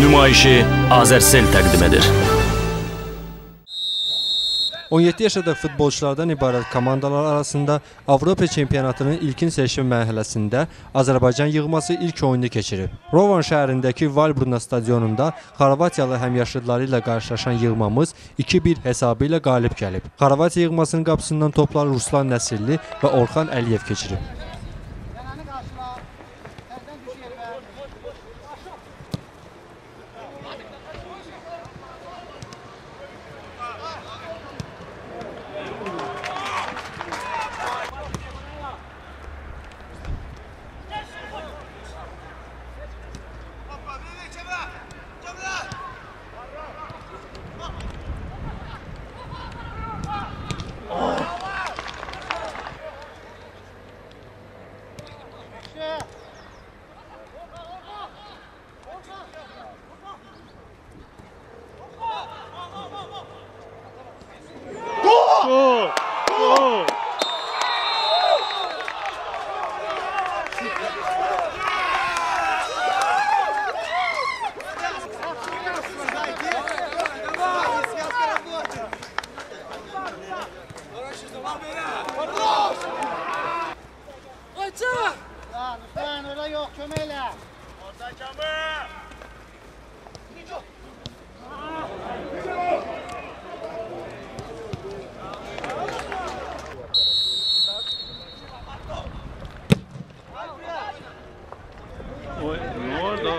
Nümayişi Azərsel təqdim edir. 17 yaşadakı futbolçulardan ibarət komandalar arasında Avropa çempionatının ilkin seçim mərhələsində Azərbaycan yığması ilk oyunu keçirib. Rovan şəhərindəki Valbruna stadionunda Xorvatiyalı həmyaşıdları ilə qarşılaşan yığmamız 2-1 hesabı ilə qalib gəlib. Xorvatiya yığmasının qapısından topları Ruslan Nəsirli və Orxan Əliyev keçirib. Çık. Ya lütfen öyle yok kömeyle. Orta camı. Gidiyor. Gidiyor. O, ne orada?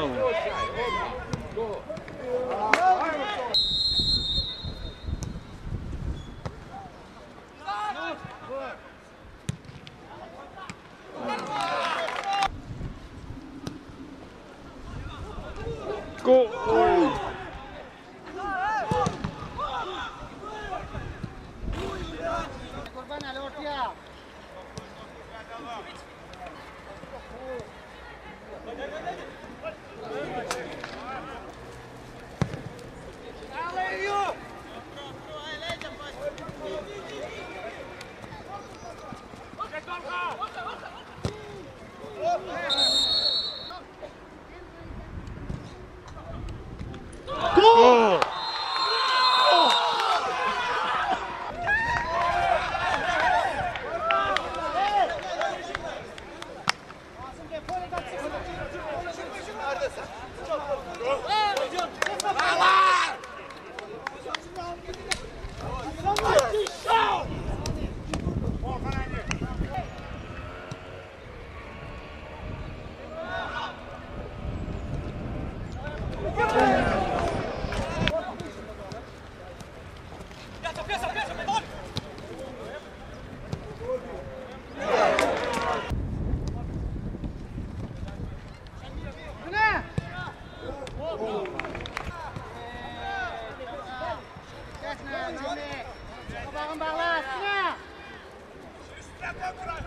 Go! Go! How could I?